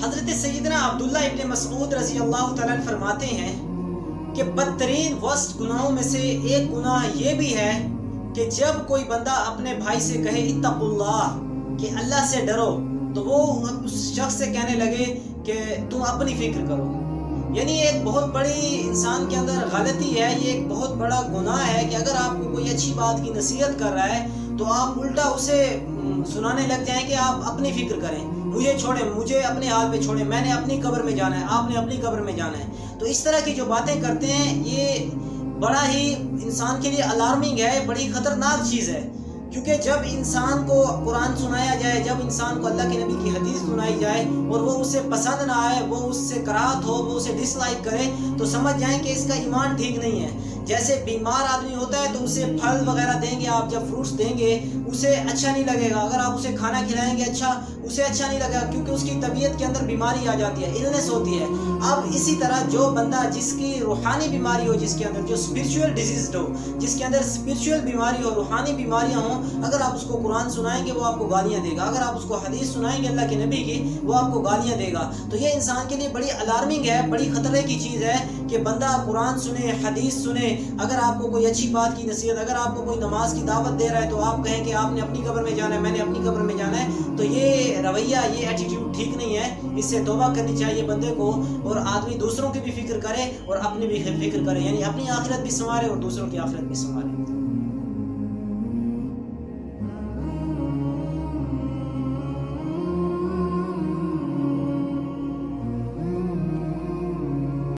हज़रत सैदना अब्दुल्ला इब्न मसऊद रज़ी अल्लाह फरमाते हैं कि बदतरीन वस्त गुनाहों में से एक गुनाह ये भी है कि जब कोई बंदा अपने भाई से कहे, इत्तकुल्लाह, कि अल्लाह से डरो तो वो उस शख्स से कहने लगे कि तुम अपनी फ़िक्र करो। यानी एक बहुत बड़ी इंसान के अंदर गलती है, ये एक बहुत बड़ा गुनाह है कि अगर आपको कोई अच्छी बात की नसीहत कर रहा है तो आप उल्टा उसे सुनाने लग जाएँ कि आप अपनी फ़िक्र करें। मुझे छोड़े, मुझे अपने हाल पे छोड़े। मैंने अपनी कब्र में जाना है, आपने अपनी कब्र में जाना है। तो इस तरह की जो बातें करते हैं, ये बड़ा ही इंसान के लिए अलार्मिंग है, बड़ी ख़तरनाक चीज़ है। क्योंकि जब इंसान को कुरान सुनाया जाए, जब इंसान को अल्लाह के नबी की हदीस सुनाई जाए और वो उसे पसंद ना आए, वो उससे कराहत हो, वो उसे डिसलाइक करे तो समझ जाए कि इसका ईमान ठीक नहीं है। जैसे बीमार आदमी होता है तो उसे फल वगैरह देंगे, आप जब फ्रूट्स देंगे, उसे अच्छा नहीं लगेगा। अगर आप उसे खाना खिलाएँगे अच्छा उसे अच्छा नहीं लगेगा क्योंकि उसकी तबीयत के अंदर बीमारी आ जाती है इलनेस होती है। अब इसी तरह जो बंदा जिसकी रूहानी बीमारी हो, जिसके अंदर जो स्पिरिचुअल डिज़ीज़ हो, जिसके अंदर स्पिरिचुअल बीमारी हो, रूहानी बीमारियाँ हों, अगर आप उसको कुरान सुनाएँगे, वो आपको गालियाँ देगा। अगर आप उसको हदीस सुनाएँगे अल्लाह के नबी की, वो आपको गालियाँ देगा। तो ये इंसान के लिए बड़ी अलार्मिंग है, बड़ी ख़तरे की चीज़ है कि बंदा कुरान सुने, हदीस सुने अगर आपको कोई अच्छी बात की नसीहत, अगर आपको कोई नमाज़ की दावत दे रहा है तो आप कहें कि आपने अपनी कब्र में जाना है, मैंने अपनी कब्र में जाना है तो ये रवैया, ये एटीट्यूड ठीक नहीं है। इससे तोबा करनी चाहिए बंदे को और आदमी दूसरों की भी फ़िक्र करे और अपनी भी फ़िक्र करे, यानी अपनी आखिरत भी संवारे और दूसरों की आखिरत भी संवारे।